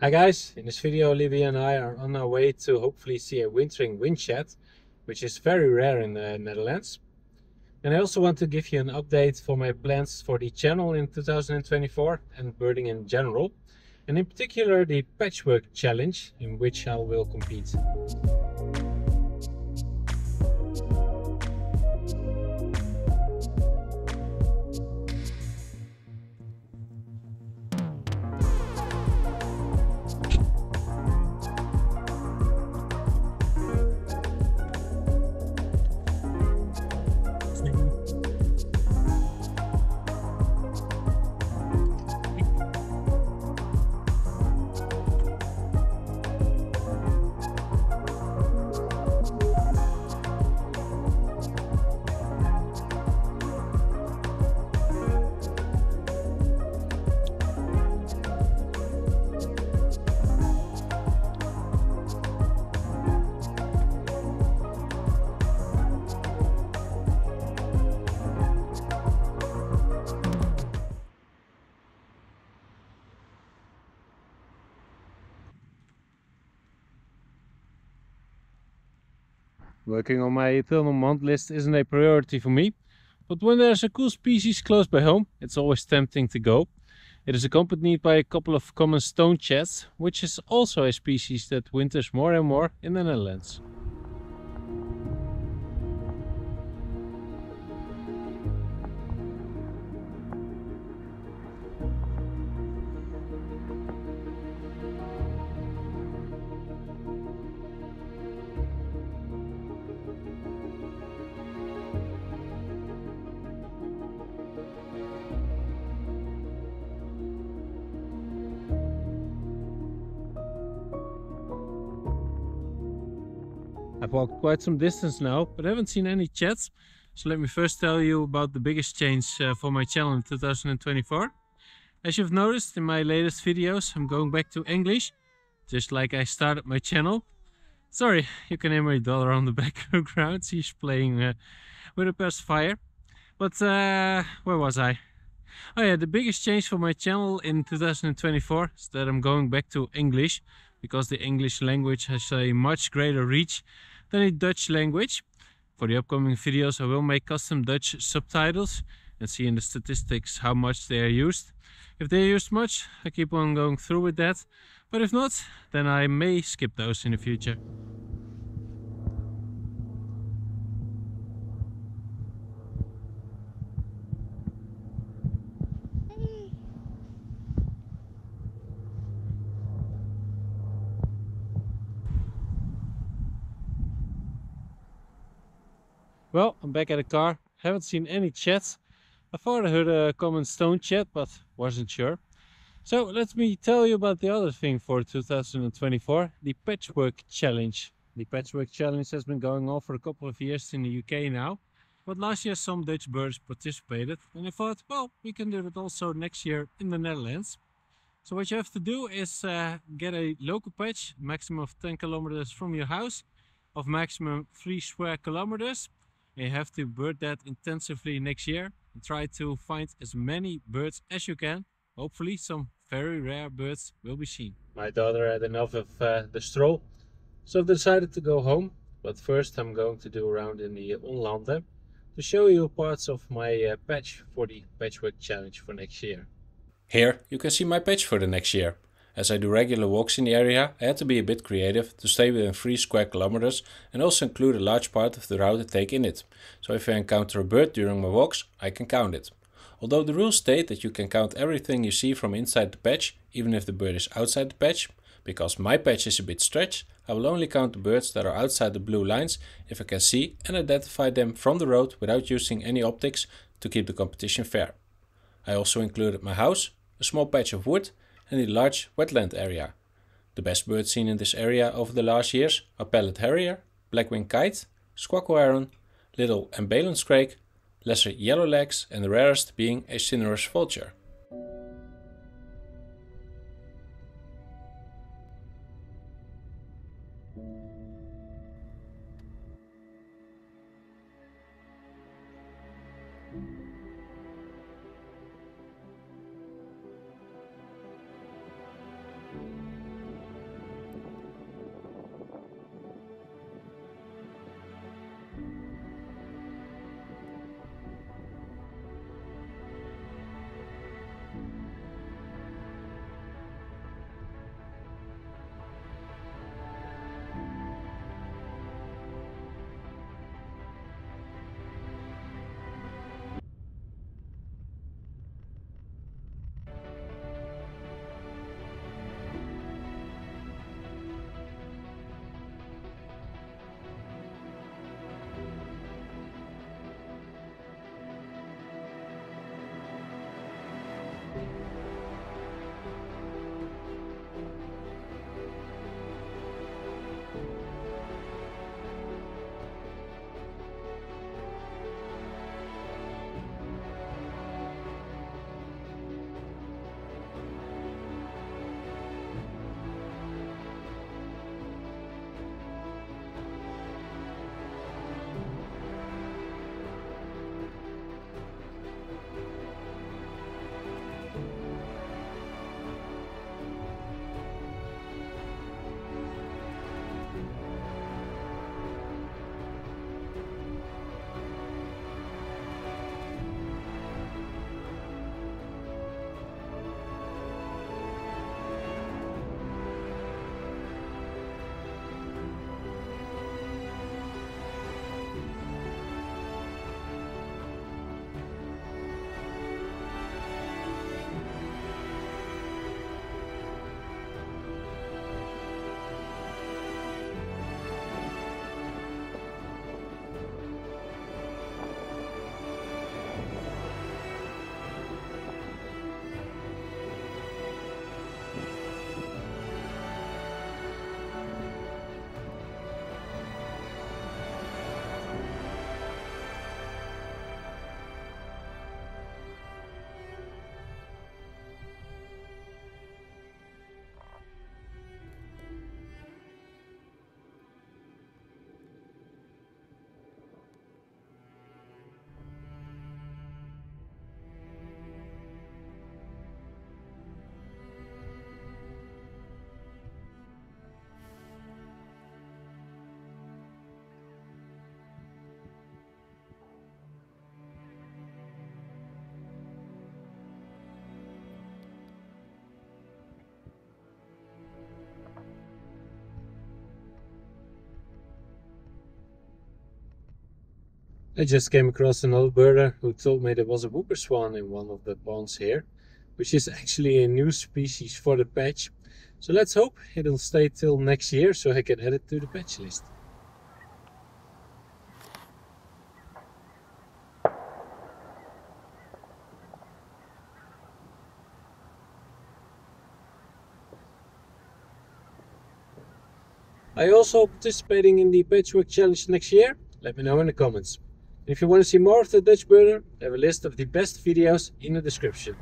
Hi guys, in this video Olivia and I are on our way to hopefully see a wintering whinchat, which is very rare in the Netherlands. And I also want to give you an update for my plans for the channel in 2024 and birding in general, and in particular the Patchwork Challenge in which I will compete. Working on my eternal month list isn't a priority for me, but when there's a cool species close by home, it's always tempting to go. It is accompanied by a couple of common stonechats, which is also a species that winters more and more in the Netherlands. I've walked quite some distance now, but I haven't seen any chats. So let me first tell you about the biggest change uh, for my channel in 2024. As you've noticed in my latest videos, I'm going back to English, just like I started my channel. Sorry, you can hear my daughter on the background. She's playing uh, with a pacifier. But uh, where was I? Oh yeah, the biggest change for my channel in 2024 is that I'm going back to English because the English language has a much greater reach than the Dutch language. For the upcoming videos I will make custom Dutch subtitles and see in the statistics how much they are used. If they are used much, I keep on going through with that, but if not, then I may skip those in the future. Well, I'm back at the car. Haven't seen any chats. I thought I heard a common stone chat, but wasn't sure. So let me tell you about the other thing for 2024, the Patchwork Challenge. The Patchwork Challenge has been going on for a couple of years in the UK now. But last year some Dutch birds participated and I thought, well, we can do it also next year in the Netherlands. So what you have to do is uh, get a local patch, maximum of 10 kilometers from your house, of maximum 3 square kilometers you have to bird that intensively next year and try to find as many birds as you can. Hopefully some very rare birds will be seen. My daughter had enough of uh, the stroll, so I've decided to go home. But first I'm going to do a round in the Onlanden to show you parts of my uh, patch for the Patchwork Challenge for next year. Here you can see my patch for the next year. As I do regular walks in the area, I had to be a bit creative to stay within 3 square kilometers and also include a large part of the route I take in it. So if I encounter a bird during my walks, I can count it. Although the rules state that you can count everything you see from inside the patch, even if the bird is outside the patch, because my patch is a bit stretched, I will only count the birds that are outside the blue lines if I can see and identify them from the road without using any optics to keep the competition fair. I also included my house, a small patch of wood and the large wetland area. The best birds seen in this area over the last years are Pallid Harrier, Black-winged Kite, Squacco Heron, Little and Baillon's Crake, lesser Yellowlegs and the rarest being a Cinereous Vulture. I just came across another birder who told me there was a whooper swan in one of the ponds here, which is actually a new species for the patch. So let's hope it'll stay till next year so I can add it to the patch list. Are you also participating in the Patchwork Challenge next year? Let me know in the comments. If you want to see more of the Dutch birder, I have a list of the best videos in the description.